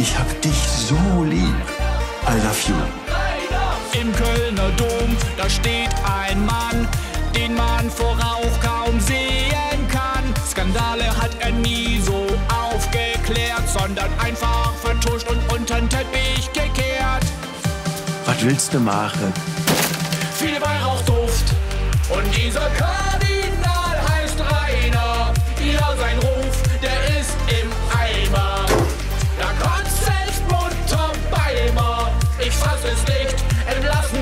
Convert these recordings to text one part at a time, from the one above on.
Ich hab dich so lieb. I love you. Im Kölner Dom, da steht ein Mann, den man vor Rauch kaum sehen kann. Skandale hat er nie so aufgeklärt, sondern einfach vertuscht und unter den Teppich gekehrt. Was willst du machen?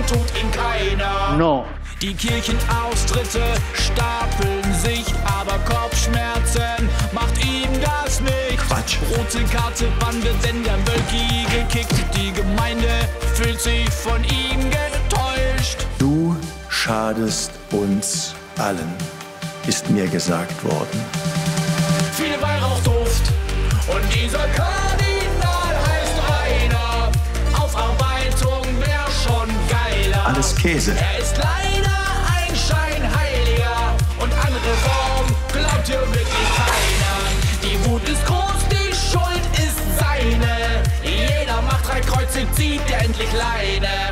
Tut ihn keiner. No. Die Kirchenaustritte stapeln sich, aber Kopfschmerzen macht ihm das nicht. Quatsch. Rote Karte, Bande, denn der Wölki gekickt. Die Gemeinde fühlt sich von ihm getäuscht. Du schadest uns allen, ist mir gesagt worden. Viel Weihrauchduft Alles Käse. Er ist leider ein Scheinheiliger und an Reform glaubt hier wirklich keiner. Die Wut ist groß, die Schuld ist seine. Jeder macht drei Kreuze, zieht er endlich Leine.